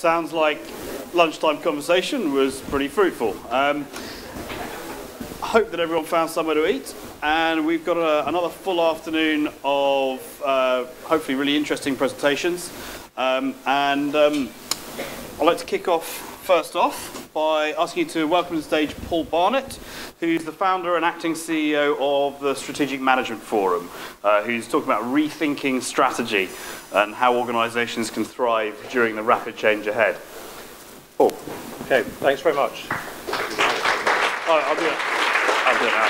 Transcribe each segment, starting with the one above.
sounds like lunchtime conversation was pretty fruitful. Um, I hope that everyone found somewhere to eat. And we've got a, another full afternoon of uh, hopefully really interesting presentations. Um, and um, I'd like to kick off first off by asking you to welcome to the stage Paul Barnett, who's the founder and acting CEO of the Strategic Management Forum, uh, who's talking about rethinking strategy and how organisations can thrive during the rapid change ahead. Paul. Okay, thanks very much. I'll do it. I'll do it now.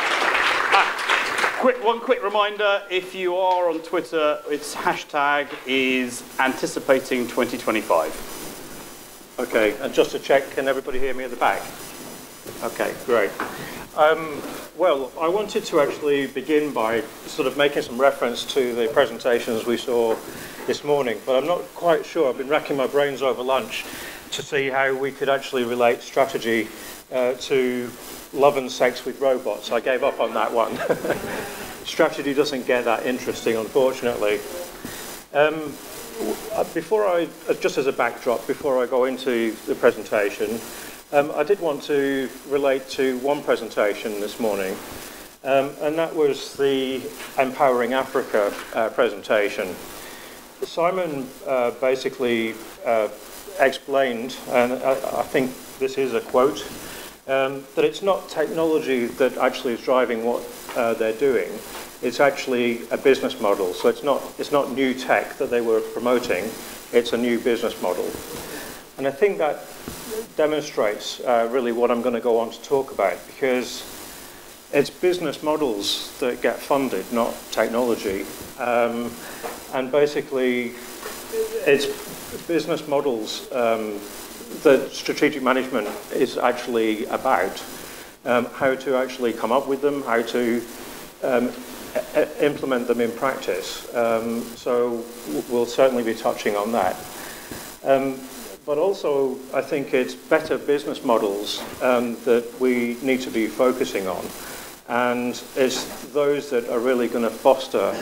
Ah, quick, one quick reminder, if you are on Twitter, its hashtag is anticipating 2025. Okay, and just to check, can everybody hear me at the back? Okay, great. Um, well, I wanted to actually begin by sort of making some reference to the presentations we saw this morning, but I'm not quite sure. I've been racking my brains over lunch to see how we could actually relate strategy uh, to love and sex with robots. I gave up on that one. strategy doesn't get that interesting, unfortunately. Um, before I, uh, just as a backdrop, before I go into the presentation, um, I did want to relate to one presentation this morning, um, and that was the Empowering Africa uh, presentation. Simon uh, basically uh, explained, and I, I, think this is a quote, um, that it's not technology that actually is driving what uh, they're doing. It's actually a business model. So it's not, it's not new tech that they were promoting, it's a new business model. And I think that demonstrates uh, really what I'm going to go on to talk about because it's business models that get funded, not technology. Um, and basically, it's business models um, that strategic management is actually about. Um, how to actually come up with them, how to um, implement them in practice. Um, so we'll certainly be touching on that. Um, but also, I think it's better business models um, that we need to be focusing on. And it's those that are really going to foster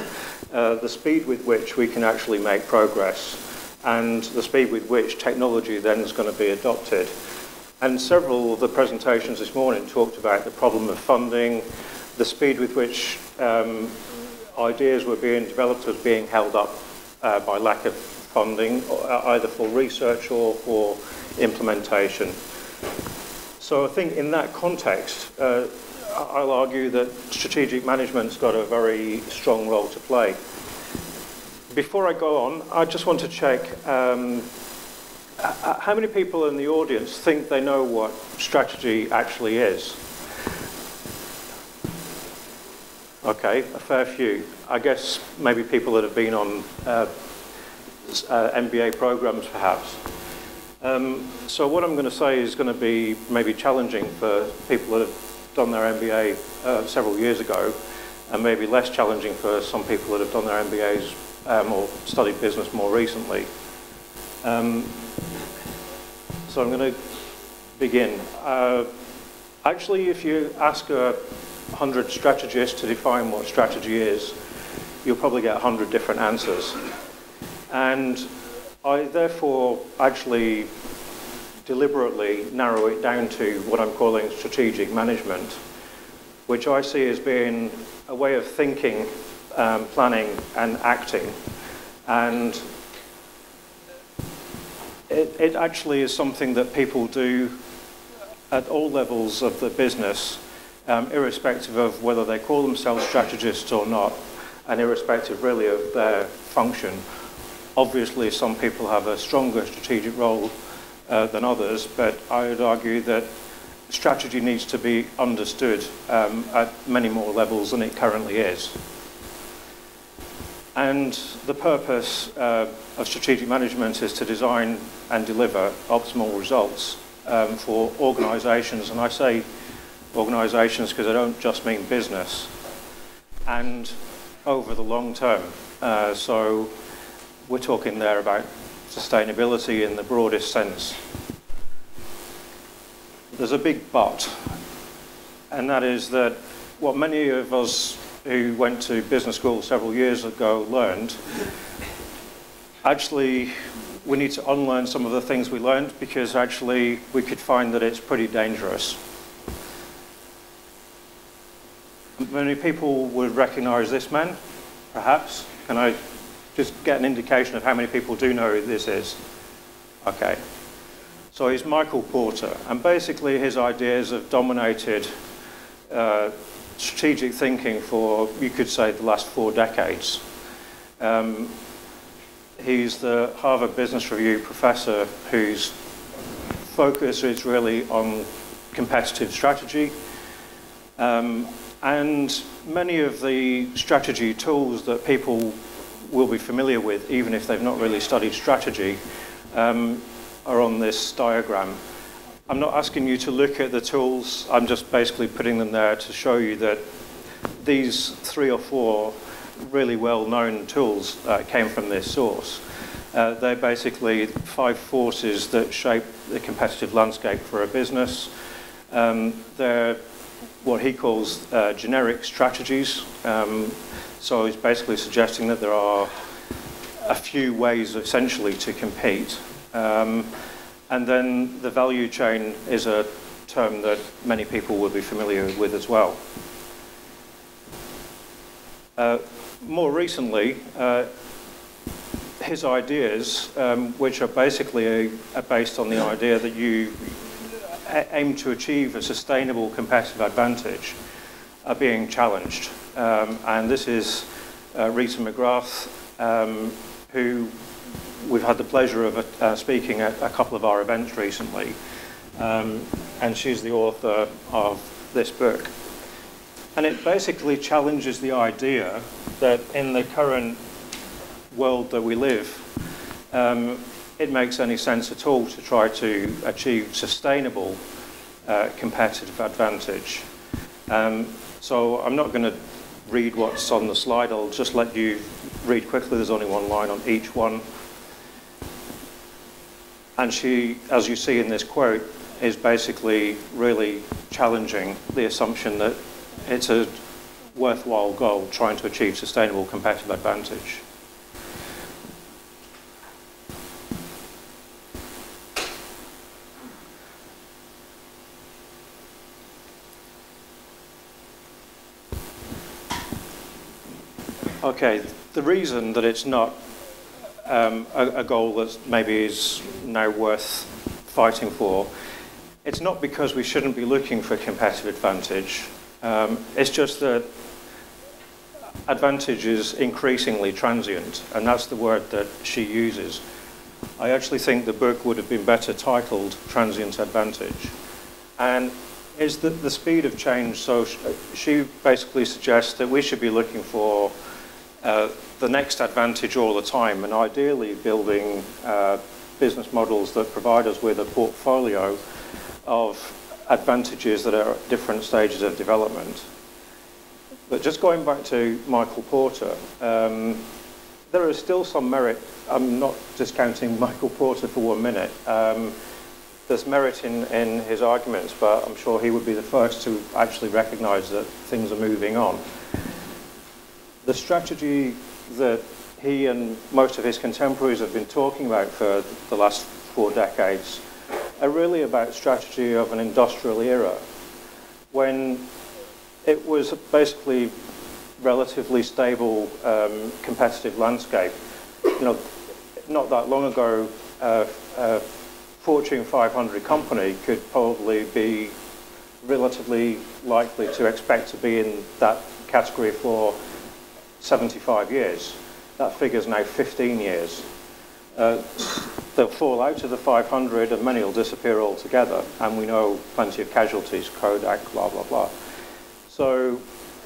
uh, the speed with which we can actually make progress and the speed with which technology then is going to be adopted. And several of the presentations this morning talked about the problem of funding, the speed with which um, ideas were being developed was being held up uh, by lack of funding, uh, either for research or for implementation. So I think in that context, uh, I'll argue that strategic management's got a very strong role to play. Before I go on, I just want to check um, how many people in the audience think they know what strategy actually is? Okay, a fair few. I guess maybe people that have been on uh, uh, MBA programs perhaps. Um, so what I'm going to say is going to be maybe challenging for people that have done their MBA uh, several years ago and maybe less challenging for some people that have done their MBAs um, or studied business more recently. Um, so I'm going to begin. Uh, actually, if you ask a 100 strategists to define what strategy is, you'll probably get 100 different answers. And I therefore actually deliberately narrow it down to what I'm calling strategic management, which I see as being a way of thinking, um, planning, and acting. And it, it actually is something that people do at all levels of the business, um, irrespective of whether they call themselves strategists or not, and irrespective really of their function. Obviously, some people have a stronger strategic role uh, than others, but I would argue that strategy needs to be understood um, at many more levels than it currently is. And the purpose uh, of strategic management is to design and deliver optimal results um, for organisations. And I say organisations because I don't just mean business. And over the long term. Uh, so we're talking there about sustainability in the broadest sense. There's a big but, and that is that what many of us who went to business school several years ago learned, actually we need to unlearn some of the things we learned because actually we could find that it's pretty dangerous. Many people would recognize this man, perhaps. Can I just get an indication of how many people do know who this is? Okay. So he's Michael Porter, and basically his ideas have dominated uh, strategic thinking for, you could say, the last four decades. Um, he's the Harvard Business Review professor whose focus is really on competitive strategy. Um, and many of the strategy tools that people will be familiar with, even if they've not really studied strategy, um, are on this diagram. I'm not asking you to look at the tools, I'm just basically putting them there to show you that these three or four really well-known tools uh, came from this source. Uh, they're basically five forces that shape the competitive landscape for a business. Um, they're what he calls uh, generic strategies. Um, so he's basically suggesting that there are a few ways essentially to compete. Um, and then the value chain is a term that many people will be familiar with as well. Uh, more recently, uh, his ideas, um, which are basically a, are based on the idea that you aim to achieve a sustainable competitive advantage, are being challenged. Um, and this is uh, Rita McGrath, um, who we've had the pleasure of uh, speaking at a couple of our events recently. Um, and she's the author of this book. And it basically challenges the idea that in the current world that we live, um, it makes any sense at all to try to achieve sustainable uh, competitive advantage. Um, so I'm not going to read what's on the slide. I'll just let you read quickly. There's only one line on each one. And she, as you see in this quote, is basically really challenging the assumption that it's a worthwhile goal trying to achieve sustainable competitive advantage. Okay, the reason that it's not um, a, a, goal that maybe is now worth fighting for, it's not because we shouldn't be looking for competitive advantage. Um, it's just that advantage is increasingly transient, and that's the word that she uses. I actually think the book would have been better titled Transient Advantage. And is that the speed of change, so she basically suggests that we should be looking for uh, the next advantage all the time, and ideally building uh, business models that provide us with a portfolio of advantages that are at different stages of development. But just going back to Michael Porter, um, there is still some merit. I'm not discounting Michael Porter for one minute. Um, there's merit in, in his arguments, but I'm sure he would be the first to actually recognize that things are moving on. The strategy that he and most of his contemporaries have been talking about for the last four decades are really about strategy of an industrial era when it was basically relatively stable um, competitive landscape. You know, not that long ago, uh, a Fortune 500 company could probably be relatively likely to expect to be in that category for 75 years. That figure is now 15 years. Uh, they'll fall out of the 500 and many will disappear altogether. And we know plenty of casualties, Kodak, blah, blah, blah. So,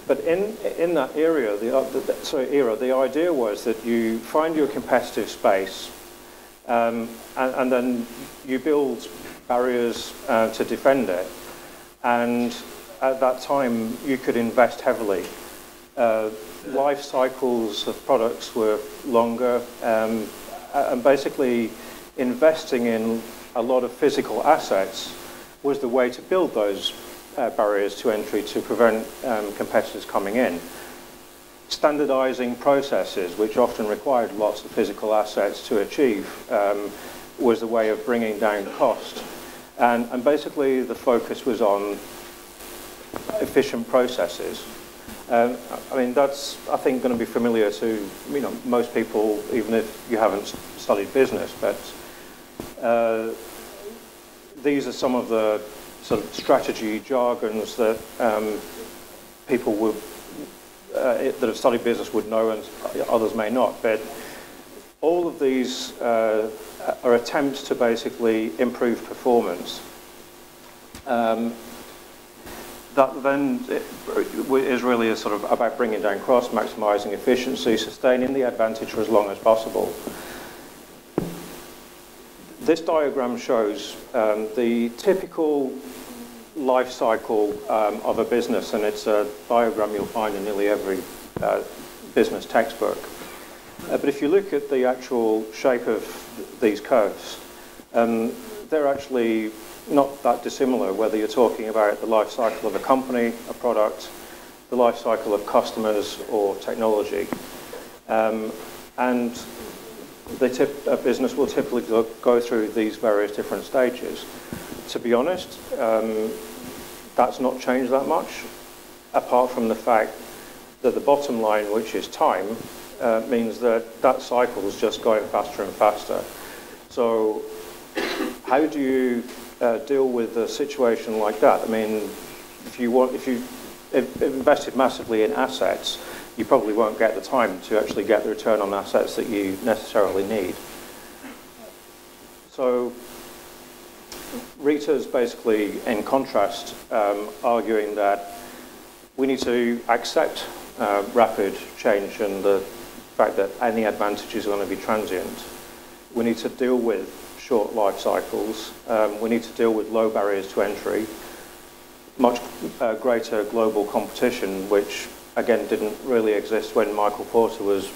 but in, in that area, the, uh, the, sorry, era, the idea was that you find your competitive space um, and, and, then you build barriers uh, to defend it. And at that time, you could invest heavily. Uh, life cycles of products were longer, um, and basically investing in a lot of physical assets was the way to build those uh, barriers to entry to prevent um, competitors coming in. standardizing processes, which often required lots of physical assets to achieve, um, was a way of bringing down cost. And, and basically the focus was on efficient processes. Um, I mean, that's, I think, going to be familiar to, you know, most people, even if you haven't studied business, but uh, these are some of the sort of strategy jargons that um, people would, uh, that have studied business would know and others may not. But all of these uh, are attempts to basically improve performance. Um, that then is really sort of about bringing down cost, maximising efficiency, sustaining the advantage for as long as possible. This diagram shows um, the typical life cycle um, of a business, and it's a diagram you'll find in nearly every uh, business textbook. Uh, but if you look at the actual shape of th these curves, um, they're actually not that dissimilar, whether you're talking about the life cycle of a company, a product, the life cycle of customers or technology. Um, and tip, a business will typically go, go, through these various different stages. To be honest, um, that's not changed that much, apart from the fact that the bottom line, which is time, uh, means that that cycle is just going faster and faster. So how do you uh, deal with a situation like that? I mean, if you want, if you invested massively in assets, you probably won't get the time to actually get the return on assets that you necessarily need. So Rita's basically, in contrast, um, arguing that we need to accept uh, rapid change and the fact that any advantage is going to be transient. We need to deal with short life cycles. Um, we need to deal with low barriers to entry, much uh, greater global competition, which again didn't really exist when Michael Porter was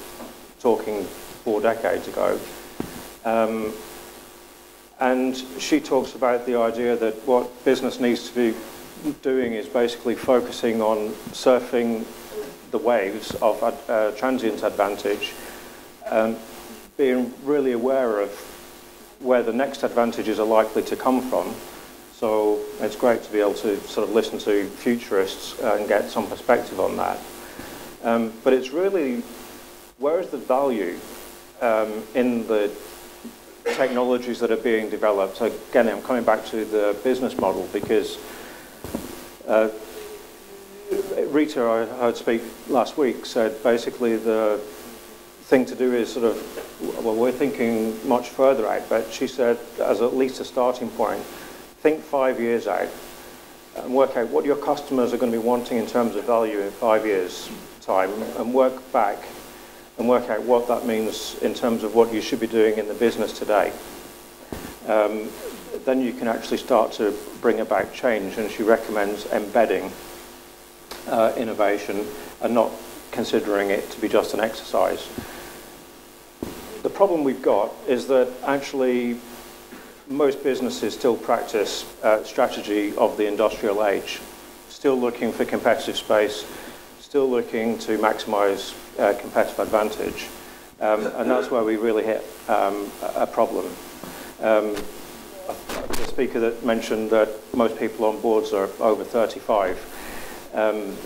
talking four decades ago. Um, and she talks about the idea that what business needs to be doing is basically focusing on surfing the waves of uh, transient advantage, um, being really aware of where the next advantages are likely to come from. So it's great to be able to sort of listen to futurists and get some perspective on that. Um, but it's really, where is the value um, in the technologies that are being developed? So again, I'm coming back to the business model because uh, Rita, I heard speak last week, said basically the thing to do is sort of, well, we're thinking much further out, but she said as at least a starting point, think five years out and work out what your customers are going to be wanting in terms of value in five years' time and work back and work out what that means in terms of what you should be doing in the business today. Um, then you can actually start to bring about change and she recommends embedding uh, innovation and not considering it to be just an exercise. The problem we've got is that actually most businesses still practice uh, strategy of the industrial age, still looking for competitive space, still looking to maximize uh, competitive advantage. Um, and that's where we really hit um, a problem. Um, the speaker that mentioned that most people on boards are over 35. Um,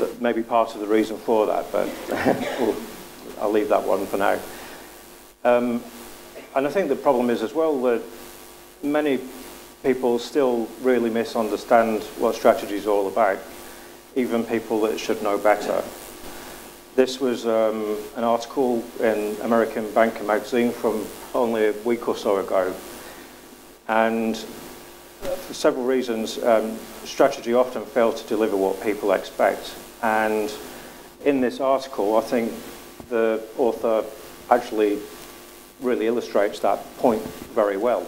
that may be part of the reason for that, but I'll leave that one for now. Um, and I think the problem is as well that many people still really misunderstand what strategy is all about, even people that should know better. This was um, an article in American Banker magazine from only a week or so ago. And for several reasons, um, strategy often fails to deliver what people expect. And in this article, I think the author actually really illustrates that point very well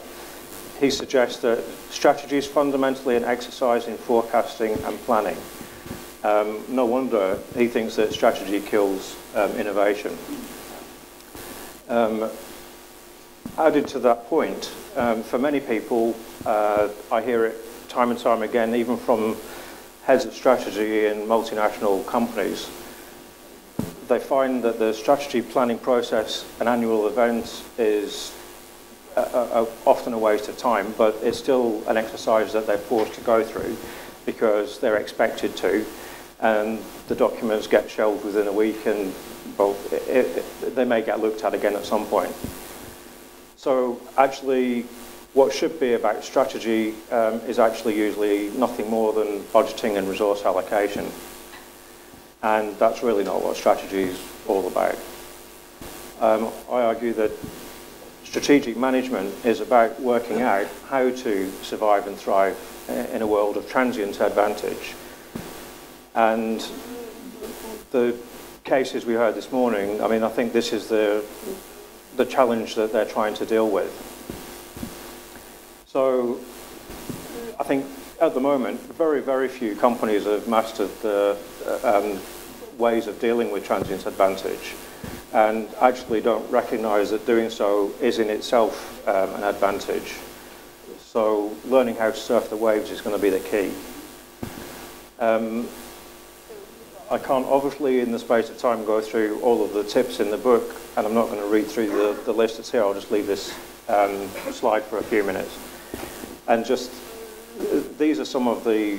he suggests that strategy is fundamentally an exercise in forecasting and planning. Um, no wonder he thinks that strategy kills um, innovation. Um, added to that point, um, for many people, uh, I hear it time and time again, even from heads of strategy in multinational companies, they find that the strategy planning process, an annual event, is a, a, often a waste of time, but it's still an exercise that they're forced to go through because they're expected to, and the documents get shelved within a week, and well, it, it, they may get looked at again at some point. So actually, what should be about strategy um, is actually usually nothing more than budgeting and resource allocation. And that's really not what strategy is all about. Um, I argue that strategic management is about working out how to survive and thrive in a world of transient advantage. And the cases we heard this morning, I mean, I think this is the, the challenge that they're trying to deal with. So I think at the moment, very, very few companies have mastered the um, ways of dealing with transient advantage and actually don't recognize that doing so is in itself um, an advantage. So learning how to surf the waves is going to be the key. Um, I can't obviously in the space of time go through all of the tips in the book and I'm not going to read through the, the list that's here. I'll just leave this um, slide for a few minutes. And just, these are some of the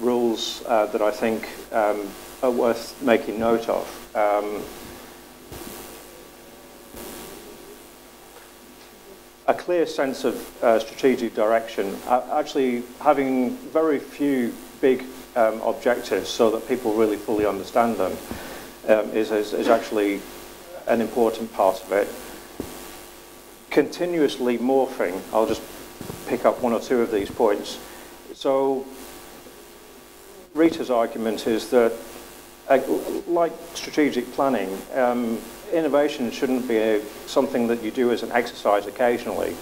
rules uh, that I think um, are worth making note of. Um, a clear sense of uh, strategic direction, uh, actually having very few big um, objectives so that people really fully understand them um, is, is, is actually an important part of it. Continuously morphing, I'll just pick up one or two of these points. So Rita's argument is that, uh, like strategic planning, um, innovation shouldn't be a, something that you do as an exercise occasionally.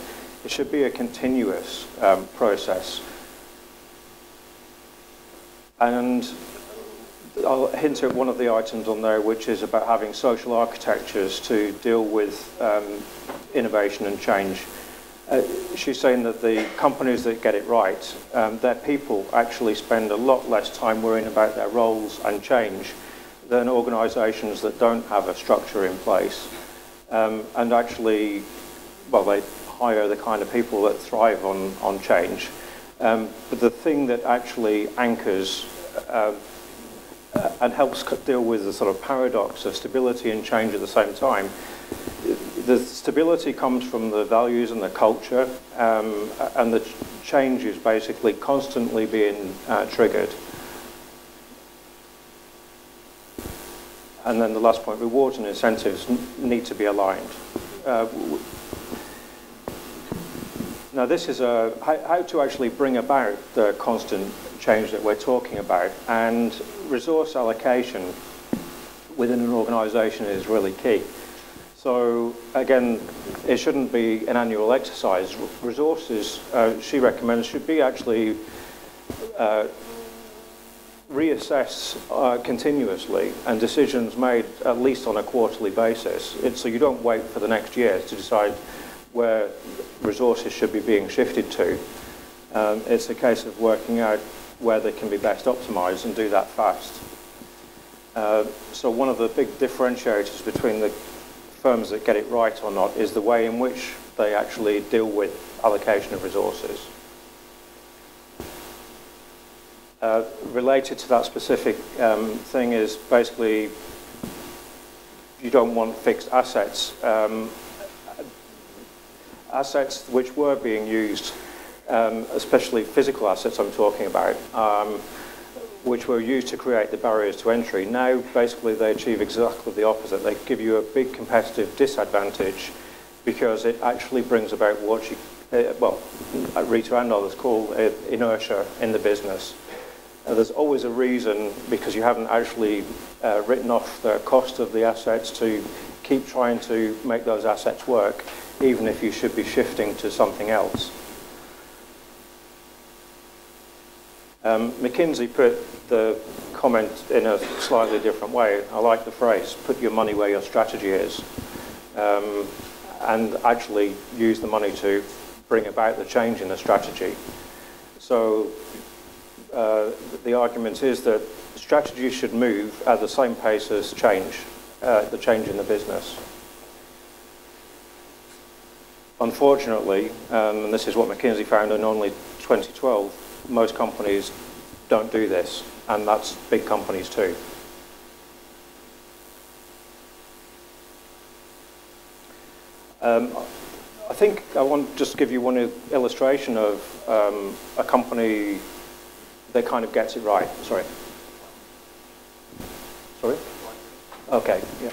It should be a continuous um, process. And I'll hint at one of the items on there, which is about having social architectures to deal with um, innovation and change. Uh, she's saying that the companies that get it right, um, their people actually spend a lot less time worrying about their roles and change than organisations that don't have a structure in place. Um, and actually, well, they hire the kind of people that thrive on, on change. Um, but the thing that actually anchors uh, and helps deal with the sort of paradox of stability and change at the same time the stability comes from the values and the culture, um, and the change is basically constantly being uh, triggered. And then the last point, rewards and incentives need to be aligned. Uh, now this is a, how, how to actually bring about the constant change that we're talking about, and resource allocation within an organisation is really key. So again, it shouldn't be an annual exercise. Resources, uh, she recommends, should be actually uh, reassessed uh, continuously and decisions made at least on a quarterly basis. It's, so you don't wait for the next year to decide where resources should be being shifted to. Um, it's a case of working out where they can be best optimized and do that fast. Uh, so one of the big differentiators between the firms that get it right or not is the way in which they actually deal with allocation of resources. Uh, related to that specific um, thing is basically you don't want fixed assets. Um, assets which were being used, um, especially physical assets I'm talking about, um, which were used to create the barriers to entry. Now, basically, they achieve exactly the opposite. They give you a big competitive disadvantage because it actually brings about what you, uh, well, Rita and others call uh, inertia in the business. There's always a reason because you haven't actually uh, written off the cost of the assets to keep trying to make those assets work, even if you should be shifting to something else. Um, McKinsey put the comment in a slightly different way. I like the phrase, put your money where your strategy is, um, and actually use the money to bring about the change in the strategy. So uh, the argument is that strategy should move at the same pace as change. uh, the change in the business. Unfortunately, um, and this is what McKinsey found in only 2012, most companies don't do this, and that's big companies too. Um, I think I want to just give you one illustration of um, a company that kind of gets it right. Sorry. Sorry? Okay, yeah.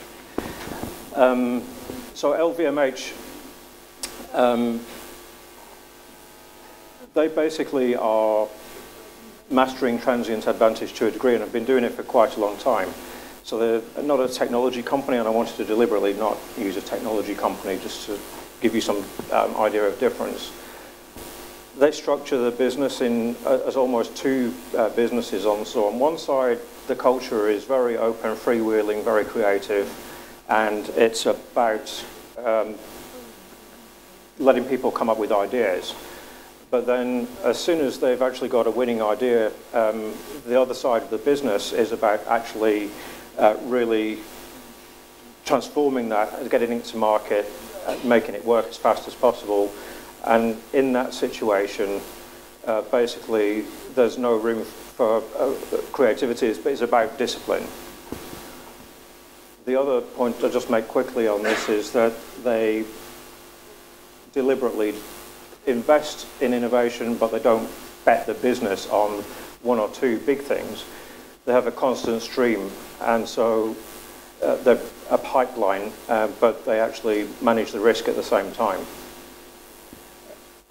Um, so LVMH, um, they basically are mastering transient advantage to a degree and have been doing it for quite a long time. So they're not a technology company, and I wanted to deliberately not use a technology company just to give you some um, idea of difference. They structure the business in uh, as almost two uh, businesses on. So on one side, the culture is very open, freewheeling, very creative, and it's about um, letting people come up with ideas. But then, as soon as they've actually got a winning idea, um, the other side of the business is about actually uh, really transforming that, getting it to market, uh, making it work as fast as possible. And in that situation, uh, basically, there's no room for uh, creativity, it's about discipline. The other point I'll just make quickly on this is that they deliberately invest in innovation, but they don't bet the business on one or two big things. They have a constant stream, and so uh, they're a pipeline, uh, but they actually manage the risk at the same time.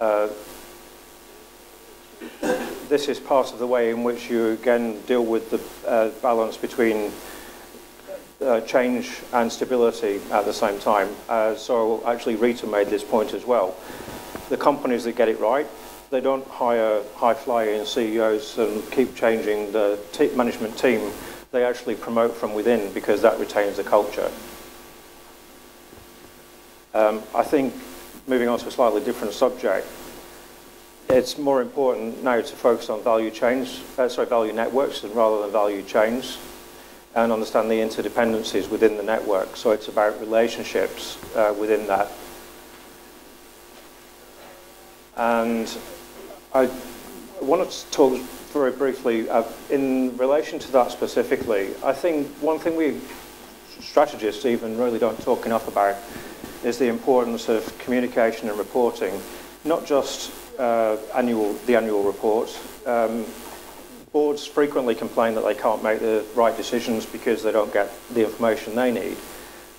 Uh, this is part of the way in which you again deal with the uh, balance between uh, change and stability at the same time. Uh, so actually Rita made this point as well. The companies that get it right, they don't hire high-flying CEOs and keep changing the management team they actually promote from within because that retains the culture. Um, I think, moving on to a slightly different subject, it's more important now to focus on value chains, uh, sorry, value networks rather than value chains and understand the interdependencies within the network. So it's about relationships uh, within that. And I want to talk very briefly, uh, in relation to that specifically, I think one thing we strategists even really don't talk enough about is the importance of communication and reporting, not just uh, annual, the annual report. Um, boards frequently complain that they can't make the right decisions because they don't get the information they need.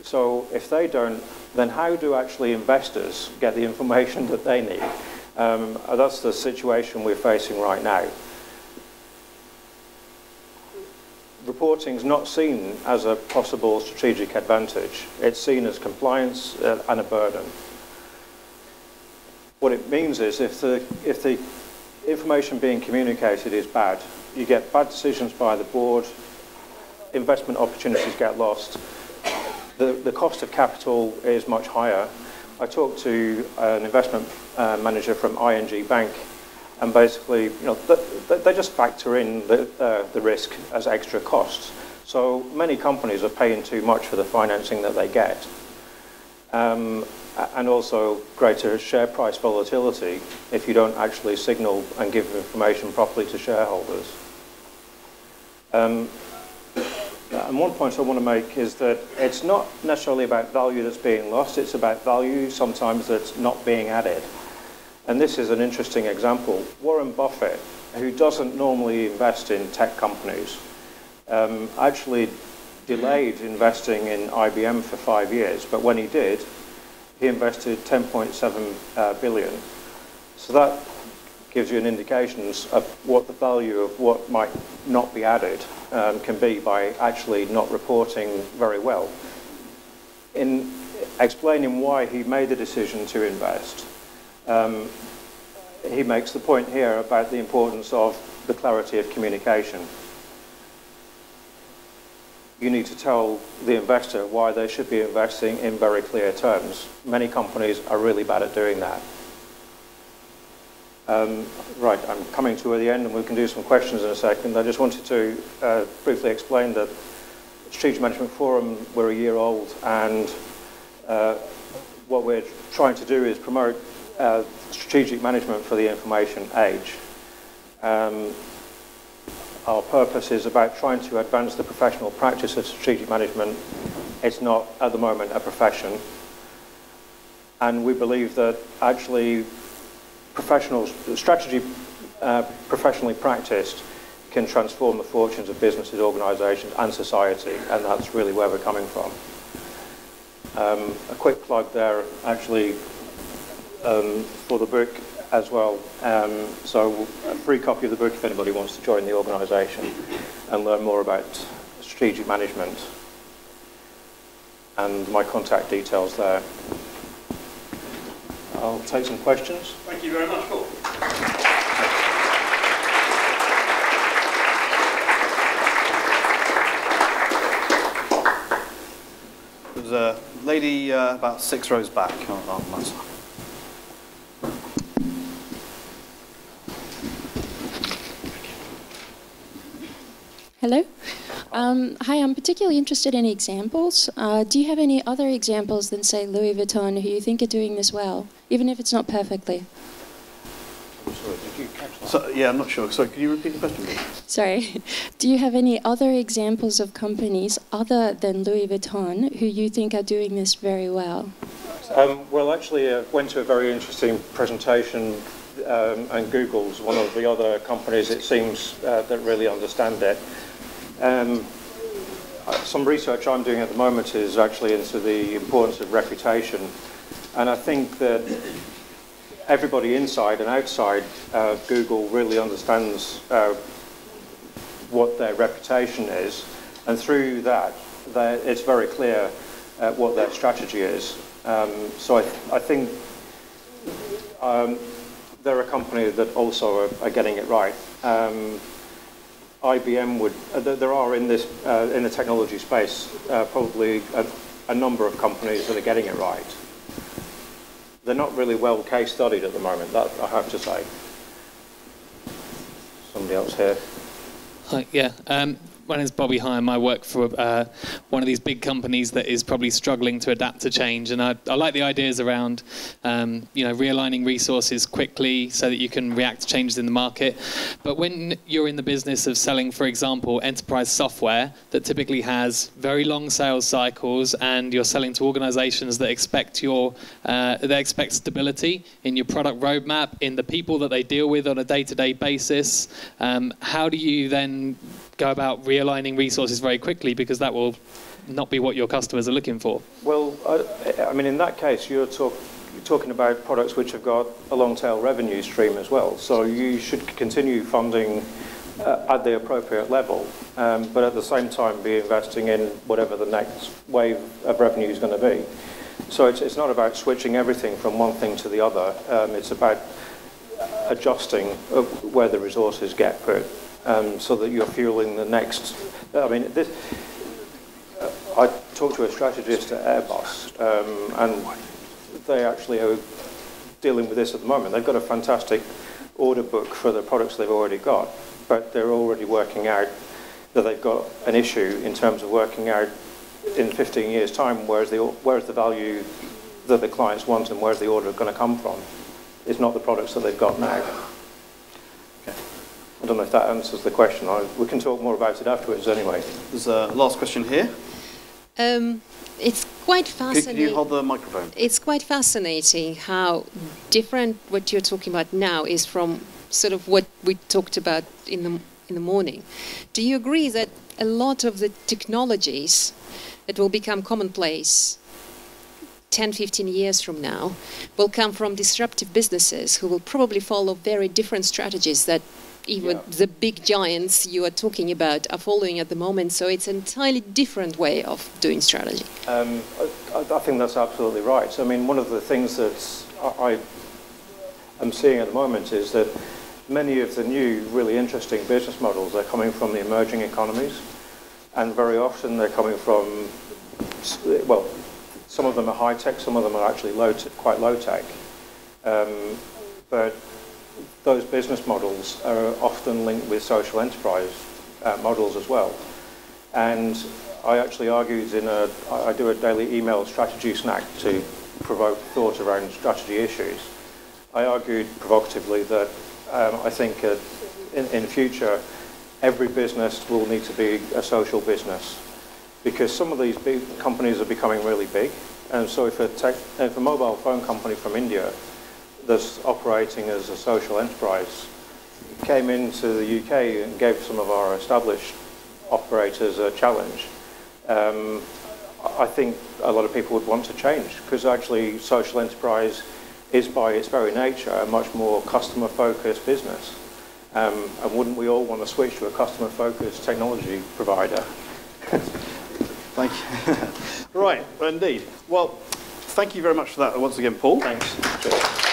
So if they don't, then how do actually investors get the information that they need? Um, that's the situation we're facing right now. reporting is not seen as a possible strategic advantage. It's seen as compliance uh, and a burden. What it means is if the, if the information being communicated is bad, you get bad decisions by the board, investment opportunities get lost, the, the cost of capital is much higher. I talked to an investment uh, manager from ING Bank and basically, you know, they, they just factor in the, uh, the risk as extra costs. So many companies are paying too much for the financing that they get. Um, and also greater share price volatility if you don't actually signal and give information properly to shareholders. Um, and one point I want to make is that it's not necessarily about value that's being lost, it's about value sometimes that's not being added. And this is an interesting example. Warren Buffett, who doesn't normally invest in tech companies, um, actually delayed investing in IBM for five years, but when he did, he invested 10.7 uh, billion. So that gives you an indication of what the value of what might not be added um, can be by actually not reporting very well. In explaining why he made the decision to invest, um, he makes the point here about the importance of the clarity of communication. You need to tell the investor why they should be investing in very clear terms. Many companies are really bad at doing that. Um, right, I'm coming to the end and we can do some questions in a second. I just wanted to uh, briefly explain that Strategic Management Forum, we're a year old and uh, what we're trying to do is promote uh, strategic management for the information age. Um, our purpose is about trying to advance the professional practice of strategic management. It's not, at the moment, a profession. And we believe that actually professional strategy uh, professionally practiced can transform the fortunes of businesses, organisations and society, and that's really where we're coming from. Um, a quick plug there, actually, um, for the book as well. Um, so a free copy of the book if anybody wants to join the organisation and learn more about strategic management. And my contact details there. I'll take some questions. Thank you very much, Paul. There's a lady uh, about six rows back on, on that side. Hello. Um, hi, I'm particularly interested in examples. Uh, do you have any other examples than, say, Louis Vuitton who you think are doing this well, even if it's not perfectly? Sorry, did you catch that? So, yeah, I'm not sure. Sorry, can you repeat the question, please? Sorry. Do you have any other examples of companies other than Louis Vuitton who you think are doing this very well? Um, well, actually, I went to a very interesting presentation, um, and Google's one of the other companies, it seems, uh, that really understand it. Um, uh, some research I'm doing at the moment is actually into the importance of reputation, and I think that everybody inside and outside uh, Google really understands uh, what their reputation is, and through that, it's very clear uh, what their strategy is. Um, so I, I think um, they're a company that also are, are getting it right. Um, IBM would, uh, there are in this, uh, in the technology space, uh, probably a, a number of companies that are getting it right. They're not really well case studied at the moment, that I have to say. Somebody else here. Yeah. Um, my name's Bobby Hyam. I work for uh, one of these big companies that is probably struggling to adapt to change, and I, I like the ideas around, um, you know, realigning resources quickly so that you can react to changes in the market. But when you're in the business of selling, for example, enterprise software that typically has very long sales cycles, and you're selling to organisations that expect your, uh, they expect stability in your product roadmap, in the people that they deal with on a day-to-day basis, um, how do you then go about realigning resources very quickly because that will not be what your customers are looking for. Well, I, I mean, in that case, you're, talk, you're talking about products which have got a long tail revenue stream as well. So you should continue funding uh, at the appropriate level, um, but at the same time be investing in whatever the next wave of revenue is going to be. So it's, it's not about switching everything from one thing to the other. Um, it's about adjusting where the resources get put um, so that you're fueling the next. I mean, this, uh, I talked to a strategist at Airbus, um, and they actually are dealing with this at the moment. They've got a fantastic order book for the products they've already got, but they're already working out that they've got an issue in terms of working out in 15 years' time where's the, where's the value that the clients want and where's the order going to come from. It's not the products that they've got now. I don't know if that answers the question. I, we can talk more about it afterwards anyway. There's a last question here. Um, it's quite Could, could fascinating. you hold the microphone? It's quite fascinating how different what you're talking about now is from sort of what we talked about in the in the morning. Do you agree that a lot of the technologies that will become commonplace 10, 15 years from now will come from disruptive businesses who will probably follow very different strategies that even Yeah. the big giants you are talking about are following at the moment. So it's an entirely different way of doing strategy. Um, I, I think that's absolutely right. I mean, one of the things that I, I am seeing at the moment is that many of the new, really interesting business models are coming from the emerging economies, and very often they're coming from, well, some of them are high tech, some of them are actually low, quite low tech, um, but those business models are often linked with social enterprise uh, models as well. And I actually argued in a, I do a daily email strategy snack to provoke thought around strategy issues. I argued provocatively that um, I think uh, in, in future every business will need to be a social business because some of these big companies are becoming really big. And so if a, tech, if a mobile phone company from India that's operating as a social enterprise came into the UK and gave some of our established operators a challenge, um, I think a lot of people would want to change because actually social enterprise is by its very nature a much more customer focused business. Um, and wouldn't we all want to switch to a customer focused technology provider? Thank you. right, indeed. Well, thank you very much for that once again, Paul. Thanks. Cheers.